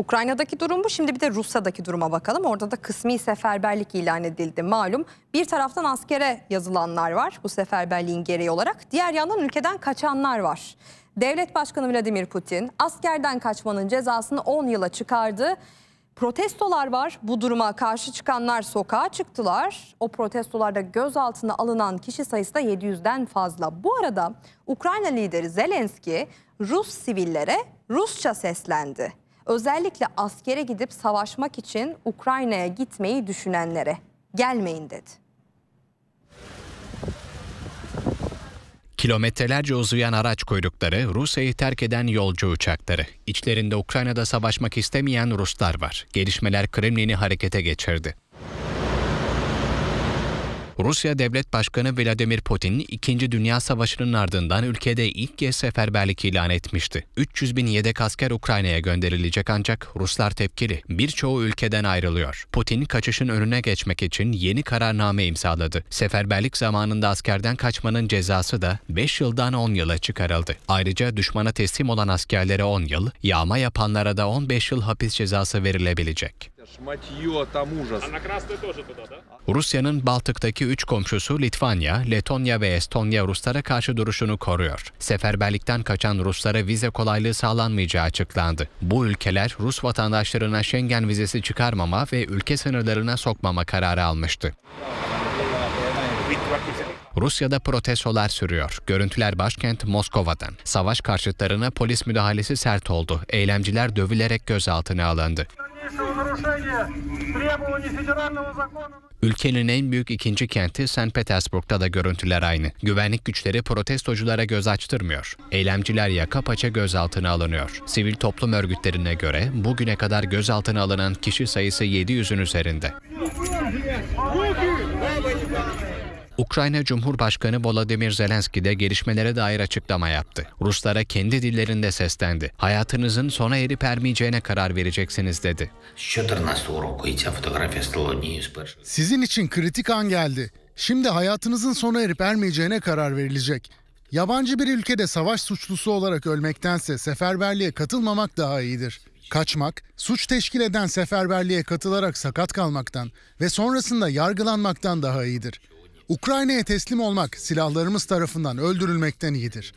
Ukrayna'daki durum bu. Şimdi bir de Rusya'daki duruma bakalım. Orada da kısmi seferberlik ilan edildi malum. Bir taraftan askere yazılanlar var bu seferberliğin gereği olarak. Diğer yandan ülkeden kaçanlar var. Devlet Başkanı Vladimir Putin askerden kaçmanın cezasını 10 yıla çıkardı. Protestolar var. Bu duruma karşı çıkanlar sokağa çıktılar. O protestolarda gözaltına alınan kişi sayısı da 700'den fazla. Bu arada Ukrayna lideri Zelenski Rus sivillere Rusça seslendi. Özellikle askere gidip savaşmak için Ukrayna'ya gitmeyi düşünenlere gelmeyin dedi. Kilometrelerce uzayan araç kuyrukları, Rusya'yı terk eden yolcu uçakları. İçlerinde Ukrayna'da savaşmak istemeyen Ruslar var. Gelişmeler Kremlin'i harekete geçirdi. Rusya Devlet Başkanı Vladimir Putin, 2. Dünya Savaşı'nın ardından ülkede ilk kez seferberlik ilan etmişti. 300 bin yedek asker Ukrayna'ya gönderilecek ancak Ruslar tepkili. Birçoğu ülkeden ayrılıyor. Putin kaçışın önüne geçmek için yeni kararname imzaladı. Seferberlik zamanında askerden kaçmanın cezası da 5 yıldan 10 yıla çıkarıldı. Ayrıca düşmana teslim olan askerlere 10 yıl, yağma yapanlara da 15 yıl hapis cezası verilebilecek. Rusya'nın Baltık'taki üç komşusu Litvanya, Letonya ve Estonya Ruslara karşı duruşunu koruyor. Seferberlikten kaçan Ruslara vize kolaylığı sağlanmayacağı açıklandı. Bu ülkeler Rus vatandaşlarına Schengen vizesi çıkarmama ve ülke sınırlarına sokmama kararı almıştı. Rusya'da protestolar sürüyor. Görüntüler başkent Moskova'dan. Savaş karşıtlarına polis müdahalesi sert oldu. Eylemciler dövülerek gözaltına alındı. Ülkenin en büyük ikinci kenti St. Petersburg'da da görüntüler aynı. Güvenlik güçleri protestoculara göz açtırmıyor. Eylemciler yaka paça gözaltına alınıyor. Sivil toplum örgütlerine göre bugüne kadar gözaltına alınan kişi sayısı 700'ün üzerinde. Ukrayna Cumhurbaşkanı Volodymyr Zelenski de gelişmelere dair açıklama yaptı. Ruslara kendi dillerinde seslendi. Hayatınızın sona erip ermeyeceğine karar vereceksiniz dedi. Sizin için kritik an geldi. Şimdi hayatınızın sona erip ermeyeceğine karar verilecek. Yabancı bir ülkede savaş suçlusu olarak ölmektense seferberliğe katılmamak daha iyidir. Kaçmak, suç teşkil eden seferberliğe katılarak sakat kalmaktan ve sonrasında yargılanmaktan daha iyidir. Ukrayna'ya teslim olmak silahlarımız tarafından öldürülmekten iyidir.